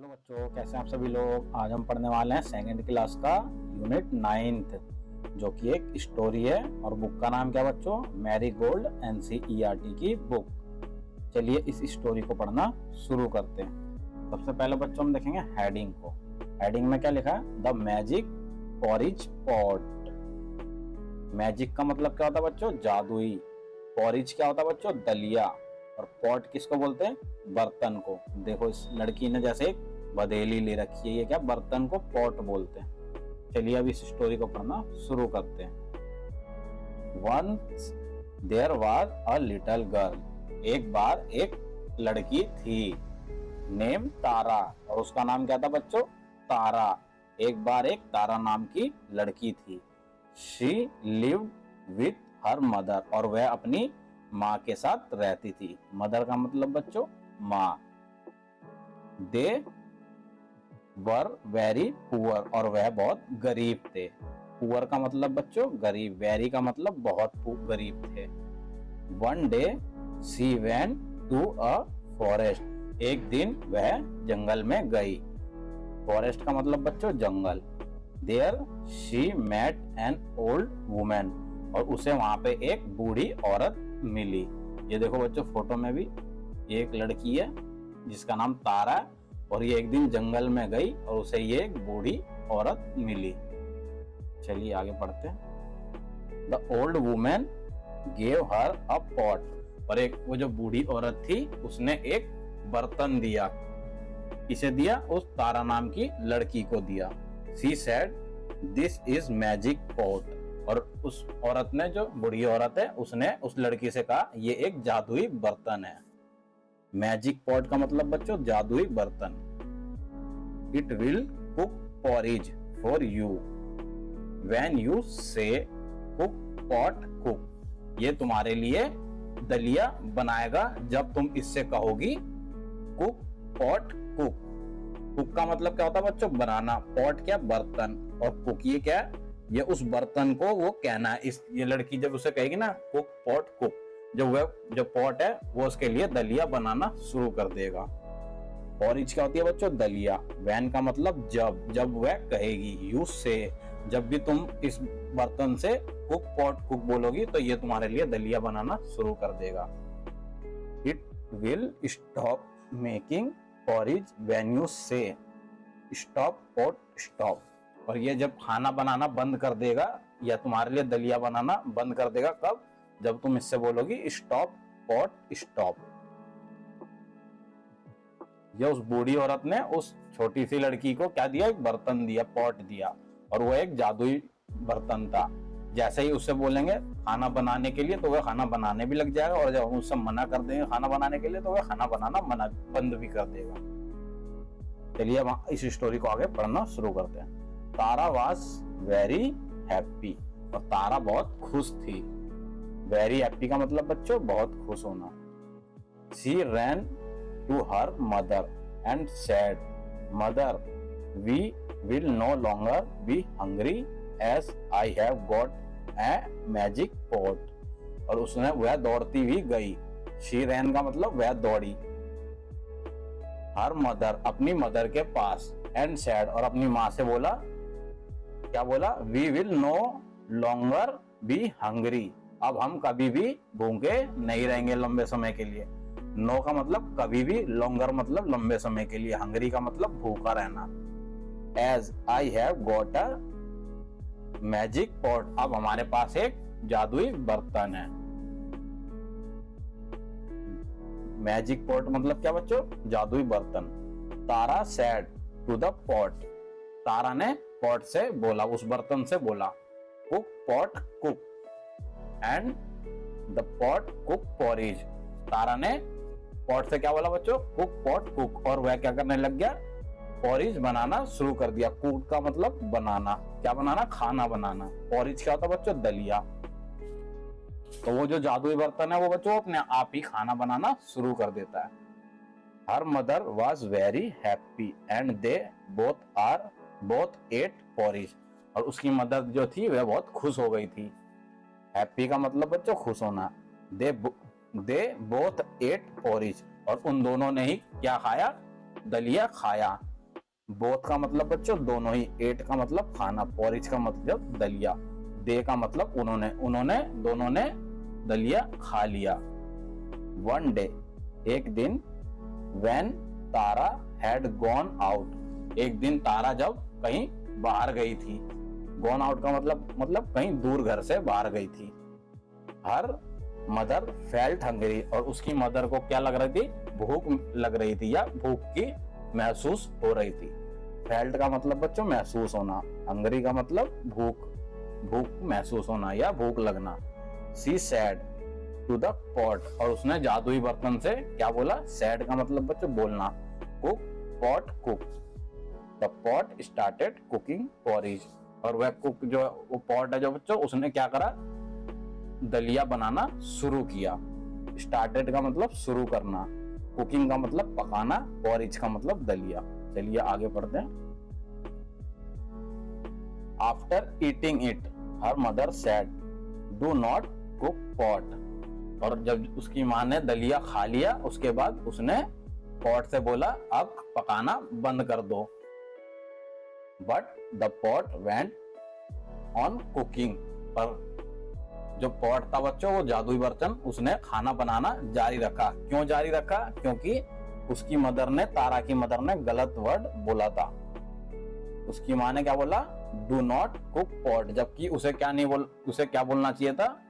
Hello बच्चों, कैसे हैं आप सभी लोग? आज हम पढ़ने वाले हैं सेकंड क्लास का यूनिट नाइन्थ जो कि एक स्टोरी है। और बुक का नाम क्या बच्चों? मैरी गोल्ड एनसीईआरटी की बुक चलिए इस स्टोरी को पढ़ना शुरू करते हैं। सबसे पहले बच्चों हम देखेंगे हेडिंग को। हेडिंग में क्या लिखा है? The magic porridge pot magic का मतलब क्या होता है बच्चों? जादुई। पॉरिज क्या होता है बच्चों? दलिया। और पॉट किसको बोलते हैं? बर्तन को। देखो इस लड़की ने जैसे एक बदेली ले रखी है ये क्या? बर्तन को पॉट बोलते हैं। चलिए अब इस स्टोरी को पढ़ना शुरू करते हैं। Once there was a little girl एक बार एक लड़की थी। नेम तारा और उसका नाम क्या था बच्चों? तारा एक बार एक तारा नाम की लड़की थी। She live with her mother और वह अपनी माँ के साथ रहती थी। मदर का मतलब बच्चों? माँ। दे वर वेरी पुअर और वह बहुत गरीब थे। पुअर का मतलब बच्चों, गरीब। वेरी का मतलब बहुत गरीब थे। One day she went to a forest एक दिन वह जंगल में गई। फॉरेस्ट का मतलब बच्चों, जंगल। There she met an old woman और उसे वहाँ पे एक बूढ़ी औरत मिली। ये देखो बच्चों फ़ोटो में भी एक लड़की है जिसका नाम तारा है और ये एक दिन जंगल में गई और उसे ये एक बूढ़ी औरत मिली। चलिए आगे पढ़ते हैं। The old woman gave her a pot और एक वो जो बूढ़ी औरत थी, उसने एक बर्तन दिया। किसे दिया, उस तारा नाम की लड़की को दिया। She said this is magic pot और उस औरत ने, जो बूढ़ी औरत है, उसने उस लड़की से कहा, ये एक जादुई बर्तन है। मैजिक पॉट का मतलब बच्चों, जादुई बर्तन। It will cook porridge for you when you say cook pot cook ये तुम्हारे लिए दलिया बनाएगा, जब तुम इससे कहोगी कुक पॉट कुक कुक का मतलब क्या होता है बच्चों? बनाना। पॉट क्या? बर्तन। और कुक ये क्या? ये उस बर्तन को वो कहना। है इस, ये लड़की जब उसे कहेगी ना कुक पॉट कुक जो वह जो पॉट है, वो उसके लिए दलिया बनाना शुरू कर देगा। पॉरिज क्या होती है बच्चों? दलिया। वैन का मतलब जब जब वह कहेगी। यूज़ से। जब भी तुम इस बर्तन से कुक पॉट कुक बोलोगी तो ये तुम्हारे लिए दलिया बनाना शुरू कर देगा। It will stop making porridge when you say. Stop pot stop और ये जब खाना बनाना बंद कर देगा, या तुम्हारे लिए दलिया बनाना बंद कर देगा, कब? जब तुम इससे बोलोगी, स्टॉप, पॉट, स्टॉप. ये उस बूढ़ी औरत ने उस छोटी सी लड़की को क्या दिया? एक बर्तन दिया, पॉट दिया। और वो एक जादुई बर्तन था। जैसे ही उससे बोलेंगे, खाना बनाने के लिए तो वह खाना बनाने भी लग जाएगा। और जब हम उससे मना कर देंगे खाना बनाने के लिए तो वह खाना बनाना मना, बंद भी कर देगा। चलिए अब इस स्टोरी को आगे पढ़ना शुरू करते हैं। तारा वॉज़ वेरी हैप्पी और तारा बहुत खुश थी। वेरी हैप्पी का मतलब बच्चों, बहुत खुश होना। She ran to her mother and said mother we will no longer be hungry as I have got a magic pot और उसने, वह दौड़ती हुई गई। शी रैन का मतलब वह दौड़ी। हर मदर अपनी मदर के पास एंड सैड और अपनी माँ से बोला, क्या बोला? We will no longer be hungry अब हम कभी भी भूखे नहीं रहेंगे लंबे समय के लिए। नो का मतलब कभी भी लॉन्गर मतलब लंबे समय के लिए। हंगरी का मतलब भूखा रहना। As I have a magic pot अब हमारे पास एक जादुई बर्तन है। मैजिक पॉट मतलब क्या बच्चों? जादुई बर्तन। Tara said to the pot Tara ने पॉट से बोला, उस बर्तन से बोला। Cook pot cook and the pot cook porridge Tara ने पॉट से क्या बोला बच्चों कुक पॉट कुक और वह क्या करने लग गया पॉरिज बनाना शुरू कर दिया कुक का मतलब बनाना क्या बनाना खाना बनाना पॉरिज क्या होता बच्चों दलिया तो वो जो जादुई बर्तन है वो बच्चों अपने आप ही खाना बनाना शुरू कर देता है her mother was very happy and they both are both ate porridge और उसकी मदर जो थी वह बहुत खुश हो गई थी हैप्पी का मतलब बच्चों खुश होना। They they both ate porridge और उन दोनों ने ही क्या खाया? दलिया खाया। बोथ का मतलब बच्चों दोनों ही, एट का मतलब खाना पोरिज का मतलब दलिया। दे का मतलब उन्होंने उन्होंने, दोनों ने दलिया खा लिया। वन डे, एक दिन when Tara had gone out एक दिन तारा जब कहीं बाहर गई थी। गॉन आउट का मतलब मतलब कहीं दूर घर से बाहर गई थी। हर मदर फेल्ट हंगरी और उसकी मदर को क्या लग रही थी? भूख लग रही थी या भूख की महसूस हो रही थी। फेल्ट का मतलब बच्चों, महसूस होना। हंगरी का मतलब भूख भूख महसूस होना या भूख लगना। She said to the pot और उसने जादुई बर्तन से क्या बोला? सैड का मतलब बच्चों, बोलना। Cook pot cook the pot started cooking porridge और वह कुक जो वो पॉट है जो बच्चों, उसने क्या करा? दलिया बनाना शुरू किया। स्टार्टेड का मतलब शुरू करना। कुकिंग का मतलब पकाना पॉरिज का मतलब दलिया। चलिए आगे पढ़ते हैं। After eating it her mother said do not cook pot और जब उसकी माँ ने दलिया खा लिया, उसके बाद उसने पॉट से बोला, अब पकाना बंद कर दो। But the pot went on cooking पर जो पॉट था बच्चों, वो जादुई बर्तन उसने खाना बनाना जारी रखा। क्यों जारी रखा? क्योंकि उसकी मदर ने, तारा की मदर ने गलत वर्ड बोला था। उसकी माँ ने क्या बोला? डू नॉट कुक पॉट जबकि उसे क्या नहीं बोल, उसे क्या बोलना चाहिए था?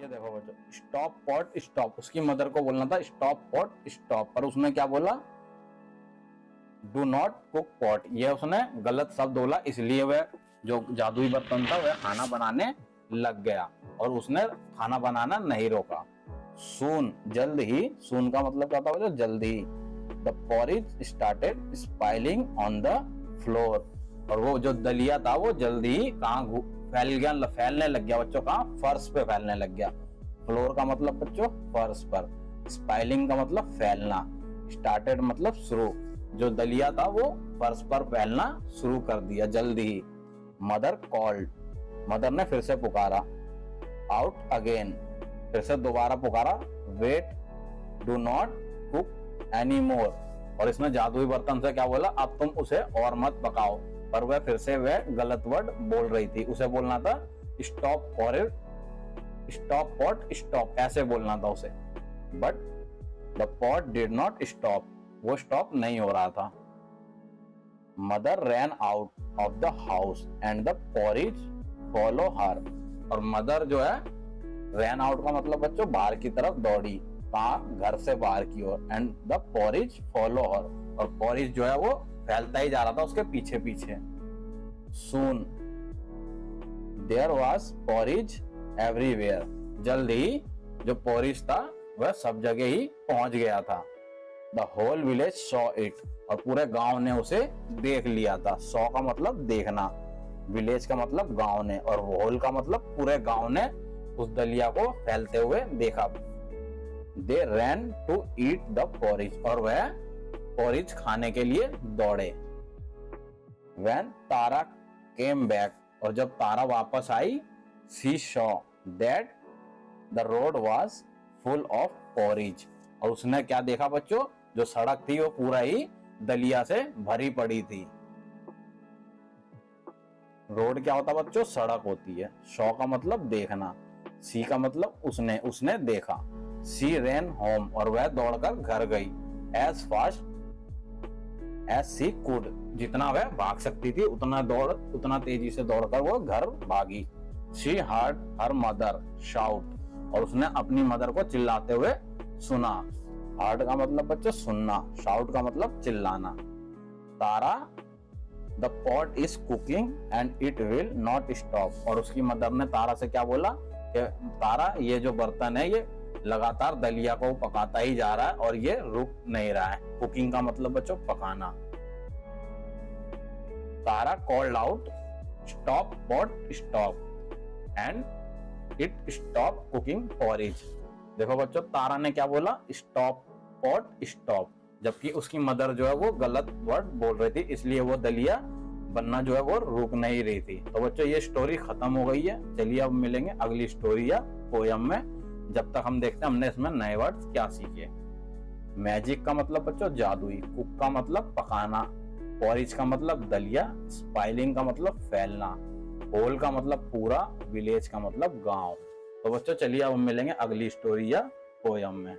ये देखो बच्चों स्टॉप पॉट स्टॉप उसकी मदर को बोलना था स्टॉप पॉट स्टॉप पर उसने क्या बोला? डू नॉट कुक पॉट ये उसने गलत शब्द बोला, इसलिए वह जो जादुई बर्तन था, वह खाना बनाने लग गया और उसने खाना बनाना नहीं रोका। सून जल्द ही सून का मतलब क्या था जल्द ही। The porridge started spilling on the floor और वो जो दलिया था, वो जल्दी ही कहा फैल गया फैलने लग गया बच्चों, कहा? फर्श पे फैलने लग गया। फ्लोर का मतलब बच्चों, फर्श पर। स्पाइलिंग का मतलब फैलना। स्टार्टेड मतलब शुरू। जो दलिया था वो फर्श पर फैलना शुरू कर दिया जल्दी ही। Mother called. मदर ने फिर से पुकारा। Out again. फिर से दोबारा पुकारा। Wait, do not cook any more और इसमें जादुई बर्तन से क्या बोला? अब तुम उसे और मत पकाओ। पर वह फिर से वह गलत वर्ड बोल रही थी। उसे बोलना था, stop for stop pot, stop. ऐसे बोलना था उसे। But the pot did not stop वो स्टॉप नहीं हो रहा था। Mother ran out of the house and the porridge follow her और मदर जो है रैन आउट का मतलब बच्चों, बाहर की तरफ़ दौड़ी। कहा? घर से बाहर की ओर। And the porridge follow her और पॉरिज जो है वो फैलता ही जा रहा था उसके पीछे पीछे soon there was porridge everywhere जल्द जो पॉरिज था, वह सब जगह ही पहुँच गया था। The whole village saw it और पूरे गाँव ने उसे देख लिया था। सॉ का मतलब देखना। विलेज का मतलब गाँव ने। और होल का मतलब पूरे गाँव ने उस दलिया को फैलते हुए देखा। They ran to eat the porridge और वह पॉरिज खाने के लिए दौड़े। वैन तारा केम बैक और जब तारा वापस आई she saw that the road was full of porridge और उसने क्या देखा बच्चों? जो सड़क थी वो पूरा ही दलिया से भरी पड़ी थी। रोड क्या होता बच्चों? सड़क होती है। शॉ का मतलब देखना, सी का मतलब उसने उसने देखा। सी रेन होम और वह दौड़कर घर गई। As fast as she could जितना वह भाग सकती थी, उतना दौड़, उतना तेज़ी से दौड़कर वो घर भागी। She heard her mother shout और उसने अपनी मदर को चिल्लाते हुए सुना। हार्ड का मतलब बच्चे सुनना शाउट का मतलब चिल्लाना। Tara the pot is cooking and it will not stop और उसकी मदर ने तारा से क्या बोला? कि तारा, ये जो बर्तन है, ये लगातार दलिया को पकाता ही जा रहा है और ये रुक नहीं रहा है। कुकिंग का मतलब बच्चों पकाना। Tara called out stop pot stop and it stop cooking porridge देखो बच्चों, तारा ने क्या बोला? स्टॉप पॉट स्टॉप जबकि उसकी मदर जो है वो गलत वर्ड बोल रही थी, इसलिए वो दलिया बनना जो है वो रुक नहीं रही थी। तो बच्चों, ये स्टोरी खत्म हो गई है। चलिए अब मिलेंगे अगली स्टोरी या पोयम में, जब तक हम देखते हैं हमने इसमें नए वर्ड क्या सीखे। मैजिक का मतलब बच्चों, जादुई। कुक का मतलब पकाना। पॉरिज का मतलब दलिया। स्पाइलिंग का मतलब फैलना। होल का मतलब पूरा। विलेज का मतलब गाँव। तो बच्चों चलिए अब हम मिलेंगे अगली स्टोरी या पोयम में।